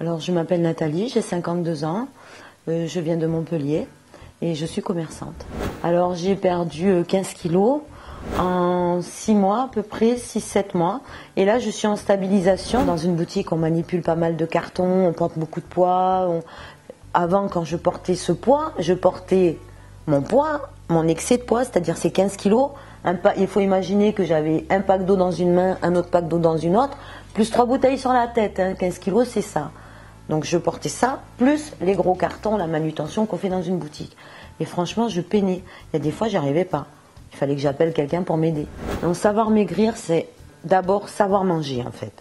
Alors, je m'appelle Nathalie, j'ai 52 ans, euh, je viens de Montpellier et je suis commerçante. Alors, j'ai perdu 15 euh, kilos en 6 mois à peu près, 6-7 mois. Et là, je suis en stabilisation. Dans une boutique, on manipule pas mal de cartons, on porte beaucoup de poids. Avant, quand je portais ce poids, je portais mon poids, mon excès de poids, c'est-à-dire ces 15 kilos. Il faut imaginer que j'avais un pack d'eau dans une main, un autre pack d'eau dans une autre, plus trois bouteilles sur la tête. 15 hein. kilos, c'est ça. Donc je portais ça, plus les gros cartons, la manutention qu'on fait dans une boutique. Et franchement, je peinais. Il y a des fois, j'y arrivais pas. Il fallait que j'appelle quelqu'un pour m'aider. Donc savoir maigrir, c'est d'abord savoir manger en fait.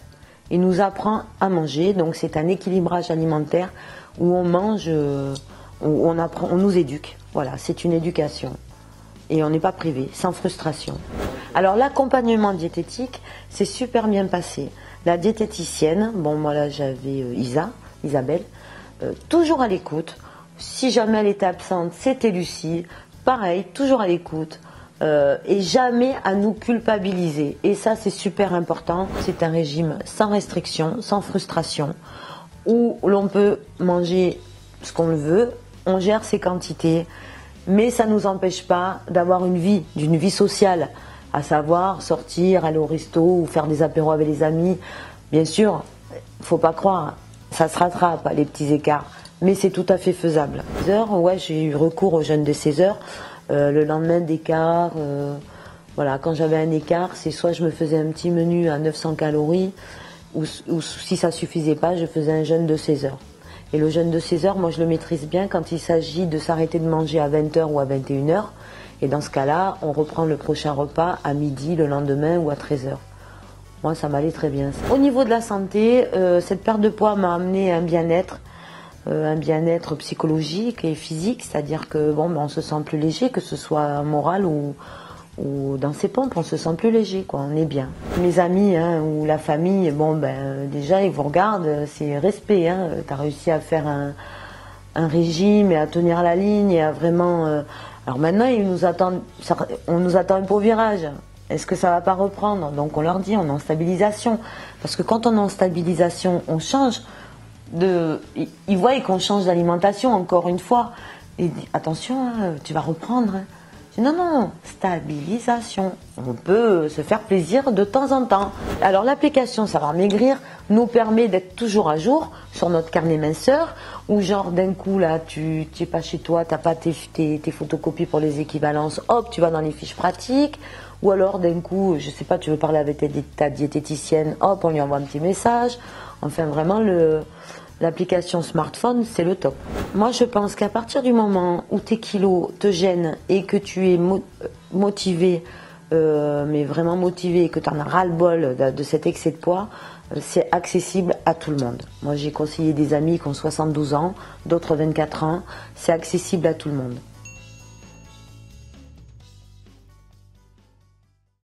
Il nous apprend à manger, donc c'est un équilibrage alimentaire où on mange, où on apprend, on nous éduque. Voilà, c'est une éducation. Et on n'est pas privé, sans frustration. Alors l'accompagnement diététique, c'est super bien passé. La diététicienne, bon moi là j'avais euh, Isa, Isabelle, euh, toujours à l'écoute. Si jamais elle était absente, c'était Lucie. Pareil, toujours à l'écoute. Euh, et jamais à nous culpabiliser. Et ça, c'est super important. C'est un régime sans restriction, sans frustration, où l'on peut manger ce qu'on veut, on gère ses quantités, mais ça ne nous empêche pas d'avoir une vie, d'une vie sociale, à savoir sortir, aller au resto ou faire des apéros avec les amis. Bien sûr, faut pas croire, ça se rattrape, les petits écarts, mais c'est tout à fait faisable. Heures, ouais, j'ai eu recours au jeûne de 16 heures. Euh, le lendemain d'écart, euh, voilà, quand j'avais un écart, c'est soit je me faisais un petit menu à 900 calories, ou, si ça suffisait pas, je faisais un jeûne de 16 heures. Et le jeûne de 16 heures, moi je le maîtrise bien quand il s'agit de s'arrêter de manger à 20h ou à 21h. Et dans ce cas-là, on reprend le prochain repas à midi, le lendemain ou à 13h. Moi, ça m'allait très bien. Au niveau de la santé, euh, cette perte de poids m'a amené un bien-être, euh, un bien-être psychologique et physique, c'est-à-dire que bon, ben, on se sent plus léger, que ce soit moral ou, dans ses pompes, on se sent plus léger, quoi, on est bien. Mes amis hein, ou la famille, bon ben déjà ils vous regardent, c'est respect, hein, tu as réussi à faire un, régime et à tenir la ligne et à vraiment. Euh, alors maintenant ils nous attendent, on nous attend un beau virage. Est-ce que ça va pas reprendre Donc on leur dit, on est en stabilisation, parce que quand on est en stabilisation, on change de, ils voient qu'on change d'alimentation encore une fois. Et attention, hein, tu vas reprendre. Hein. Non, non, stabilisation. On peut se faire plaisir de temps en temps. Alors l'application Savoir Maigrir nous permet d'être toujours à jour sur notre carnet minceur, ou genre d'un coup là, tu n'es pas chez toi, tu n'as pas tes, tes, photocopies pour les équivalences, hop, tu vas dans les fiches pratiques, ou alors d'un coup, je sais pas, tu veux parler avec ta diététicienne, hop, on lui envoie un petit message. Enfin vraiment le l'application smartphone, c'est le top. Moi, je pense qu'à partir du moment où tes kilos te gênent et que tu es motivé, euh, mais vraiment motivé, et que tu en as ras-le-bol de, cet excès de poids, euh, c'est accessible à tout le monde. Moi, j'ai conseillé des amis qui ont 72 ans, d'autres 24 ans. C'est accessible à tout le monde.